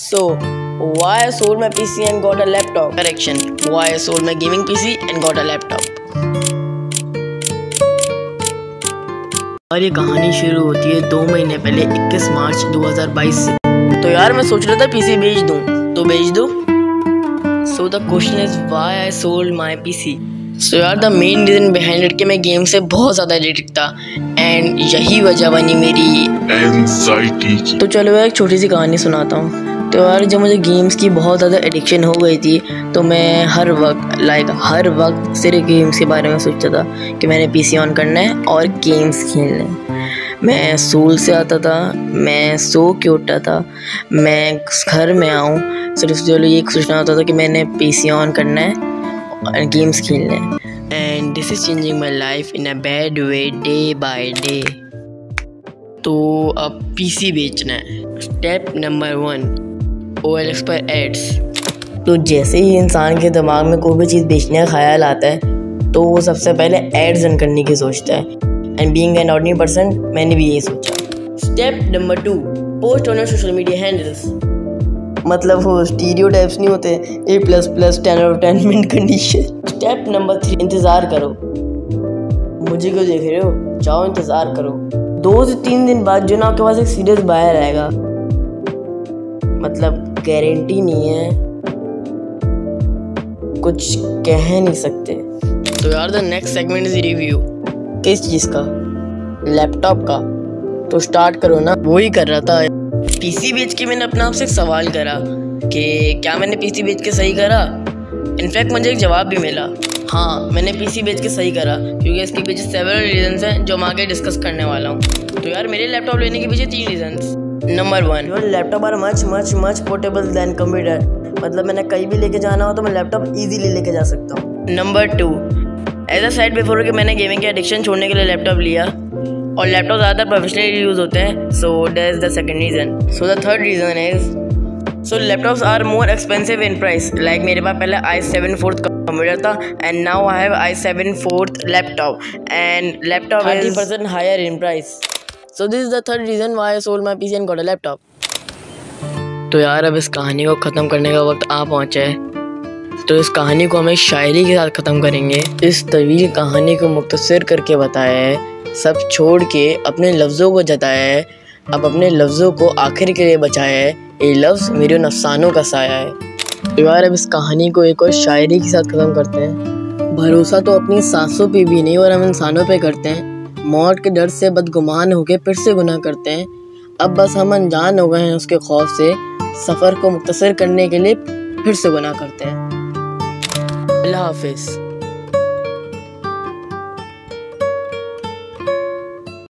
So, why I sold my PC and got a laptop? Correction. Why I sold my gaming PC and got a laptop? और ये कहानी शुरू होती है दो महीने पहले 21 मार्च 2022 से। तो यार मैं सोच रहा था पीसी बेच दूँ। तो बेच दूँ? So the question is why I sold my PC so यार the main reason behind it कि मैं गेम से बहुत ज़्यादा एडिक्ट था एंड यही वजह बनी मेरी एंजाइटी तो चलो यार एक छोटी सी कहानी सुनाता हूँ। तो यार जब मुझे गेम्स की बहुत ज़्यादा एडिक्शन हो गई थी तो मैं हर वक्त लाइक हर वक्त सिर्फ़ गेम्स के बारे में सोचता था कि मैंने पीसी ऑन करना है और गेम्स खेलने मैं स्कूल से आता था, मैं सो के उठता था, मैं घर में आऊँ, सिर्फ़ जो ये सोचना होता था कि मैंने पीसी ऑन करना है और गेम्स खेलने हैं। And this is changing my life in a bad way day by day तो अब पीसी बेचना है। स्टेप नंबर वन ओ पर एड्स तो जैसे ही इंसान के दिमाग में कोई भी चीज़ बेचने का ख्याल आता है तो वो सबसे पहले एड्स रन करने की सोचता है। And being an ordinary person मैंने भी यही सोचा। Step number two post on social media handles मतलब वो स्टीरियो टाइप्स नहीं होते A plus plus ten out ten minute condition step number three इंतज़ार करो। मुझे क्यों देख रहे हो? जाओ इंतज़ार करो। दो से तीन दिन बाद जो ना आपके पास एक सीरियस बायर आएगा। मतलब गारंटी नहीं है। कुछ कह नहीं सकते। तो यार the next segment is review किस चीज़ का? लैपटॉप का। तो स्टार्ट करो ना। वो ही कर रहा था। पीसी बेच के मैंने अपना आपसे एक सवाल करा कि क्या मैंने पीसी बेच के सही करा? इनफैक्ट मुझे एक जवाब भी मिला। हाँ मैंने पीसी बेच के सही करा क्योंकि इसके पीछे सेवरल रीजंस हैं जो मैं आगे डिस्कस करने वाला हूँ। तो यार मेरे लैपटॉप लेने के पीछे तीन reasons number one your laptop are much much much portable than computer मतलब मैंने कहीं भी लेके जाना हो तो मैं लैपटॉप इजीली लेके जा सकता हूँ। Number two as a side before कि मैंने गेमिंग के एडिक्शन छोड़ने के लिए लैपटॉप लिया। और लैपटॉप ज़्यादा प्रोफेशनली यूज़ होते हैं। So that is the second reason so the third reason is so laptops are more expensive in price like मेरे पास पहले आई सेवन फोर्थ कंप्यूटर था and now I have I seven fourth laptop and laptop thirty percent higher in price so this is the third reason why I sold my P C and got a laptop तो यार, अब इस कहानी को ख़त्म करने का वक्त आ पहुँचा है। तो इस कहानी को हमें शायरी के साथ ख़त्म करेंगे। इस तवील कहानी को मुख्तर करके बताया है। सब छोड़ के अपने लफ्ज़ों को जताया है। अब अपने लफ्ज़ों को आखिर के लिए बचाया है। ये लफ्ज़ मेरे नफसानों का साया है। तो यार, अब इस कहानी को एक और शायरी के साथ ख़त्म करते हैं। भरोसा तो अपनी सांसों पे भी नहीं, और हम इंसानों पे करते हैं। मौत के डर से बदगुमान होकर फिर से गुनाह करते हैं। अब बस हम अनजान हो गए हैं उसके खौफ से। सफ़र को मुख्तर करने के लिए फिर से गुनाह करते हैं। अल्लाह हाफिज़।